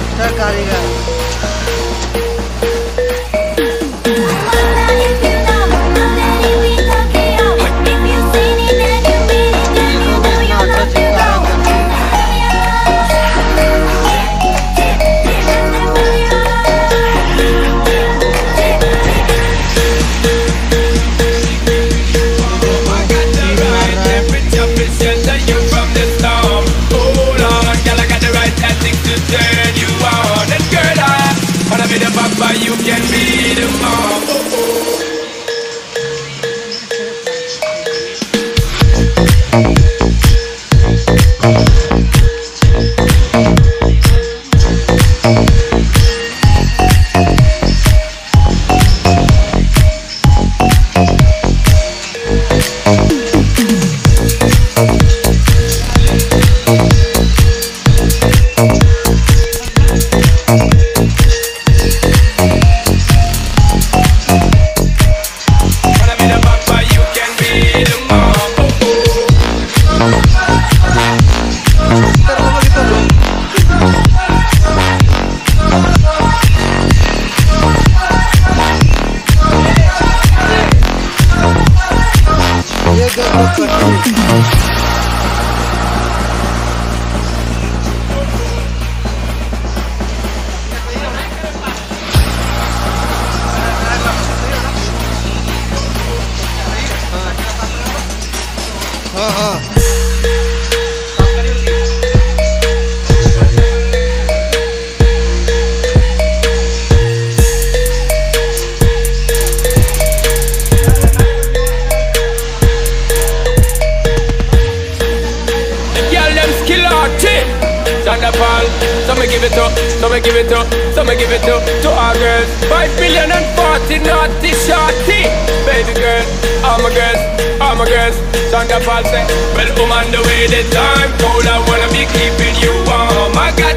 अच्छा कारीगर। Wanna Uh-huh. Skill arty. Sean da Paul, so me give it up, so me give it up, so me give it up to our girls. Five million and forty naughty shorty. Baby girl, all my girls, all my girls. Sean da Paul say, well, I'm on the way the time cold. I wanna be keeping you warm. I got